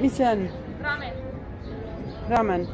مين رامن. رامن.